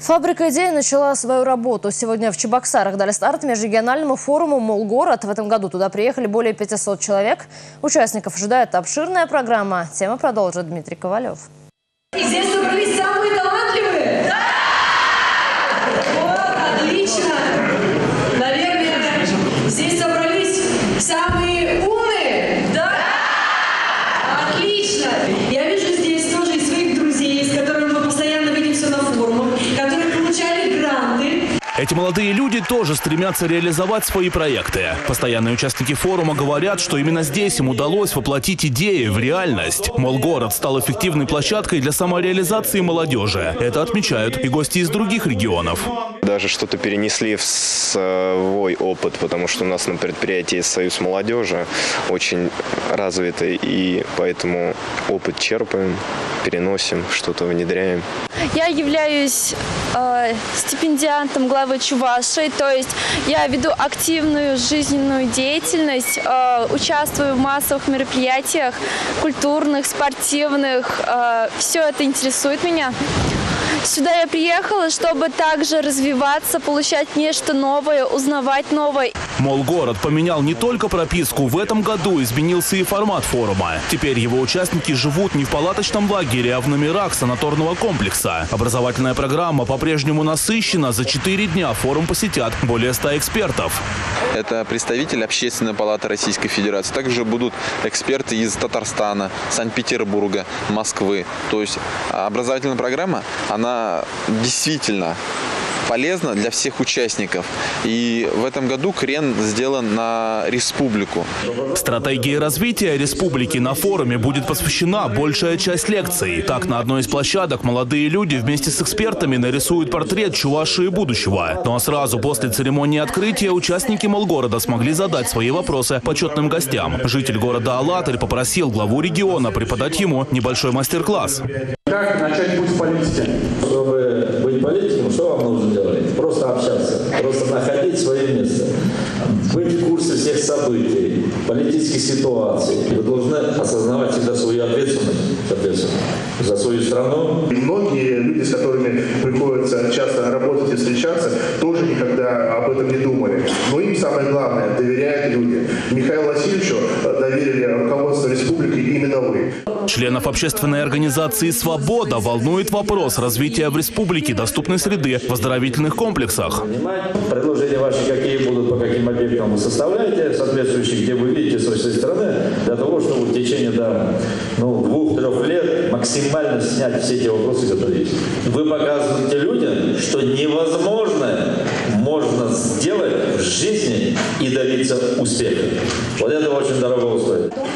Фабрика идей начала свою работу. Сегодня в Чебоксарах дали старт межрегиональному форуму «Молгород». В этом году туда приехали более 500 человек. Участников ожидает обширная программа. Тема продолжит Дмитрий Ковалев. Здесь собрались самые Эти молодые люди тоже стремятся реализовать свои проекты. Постоянные участники форума говорят, что именно здесь им удалось воплотить идеи в реальность. Мол, город стал эффективной площадкой для самореализации молодежи. Это отмечают и гости из других регионов. Даже что-то перенесли в свой опыт, потому что у нас на предприятии союз молодежи, очень развитый, и поэтому опыт черпаем, переносим, что-то внедряем. Я являюсь э, стипендиантом главы Чуваши, то есть я веду активную жизненную деятельность, э, участвую в массовых мероприятиях, культурных, спортивных. Э, все это интересует меня. Сюда я приехала, чтобы также развиваться, получать нечто новое, узнавать новое. Мол, город поменял не только прописку, в этом году изменился и формат форума. Теперь его участники живут не в палаточном лагере, а в номерах санаторного комплекса. Образовательная программа по-прежнему насыщена. За четыре дня форум посетят более 100 экспертов. Это представитель Общественной палаты Российской Федерации. Также будут эксперты из Татарстана, Санкт-Петербурга, Москвы. То есть образовательная программа, она действительно полезна для всех участников. И в этом году крен сделан на республику. Стратегии развития республики на форуме будет посвящена большая часть лекций. Так, на одной из площадок молодые люди вместе с экспертами нарисуют портрет Чувашии будущего. Ну а сразу после церемонии открытия участники Молгорода смогли задать свои вопросы почетным гостям. Житель города Алатырь попросил главу региона преподать ему небольшой мастер-класс. Как начать путь в политике? Чтобы быть политиком, что вам нужно событий, политических ситуаций. Вы должны осознавать всегда свою ответственность, соответственно, за свою страну. Многие люди, с которыми приходится часто работать и встречаться, тоже никогда об этом не думали. Но им самое главное – доверяют люди. Михаилу Васильевичу доверили руководство республики именно вы. Членов общественной организации «Свобода» волнует вопрос развития в республике доступной среды в оздоровительных комплексах. Предложения ваши какие будут, по каким объектам вы составляете, соответствующие, где вы видите с вашей стороны, для того, чтобы в течение да, ну, двух-трех лет максимально снять все эти вопросы, которые есть. Вы показываете людям, что невозможно можно сделать в жизни и добиться успеха. Вот это очень стоит.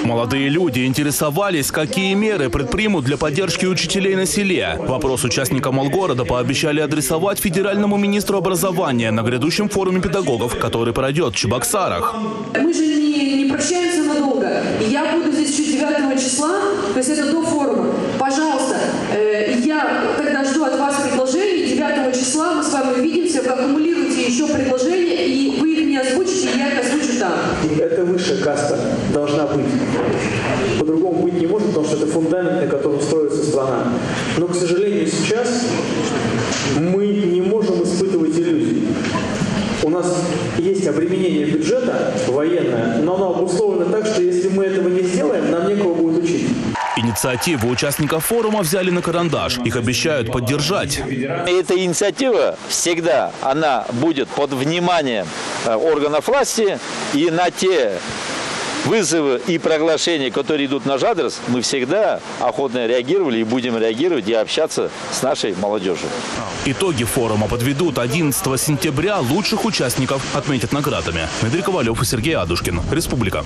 Молодые люди интересовались, какие меры предпримут для поддержки учителей на селе. Вопрос участника Молгорода пообещали адресовать федеральному министру образования на грядущем форуме педагогов, который пройдет в Чебоксарах. Мы же не, не прощаемся надолго. Я буду здесь еще 9 числа, то есть это до форума. Пожалуйста, э, я тогда жду от вас предложений. 9 числа мы с вами увидимся, вы аккумулируете еще предложения, Это высшая каста должна быть. По-другому быть не может, потому что это фундамент, на котором строится страна. Но, к сожалению, сейчас мы не можем испытывать иллюзий. У нас есть обременение бюджета военное, но оно обусловлено так, что если мы этого не сделаем, нам некого будет учить. Инициативу участников форума взяли на карандаш. Их обещают поддержать. Эта инициатива всегда, она будет под вниманием э, органов власти и на те вызовы и проглашения, которые идут на адрес, мы всегда охотно реагировали и будем реагировать и общаться с нашей молодежью. Итоги форума подведут 11 сентября. Лучших участников отметят наградами. Дмитрий Ковалев и Сергей Адушкин. Республика.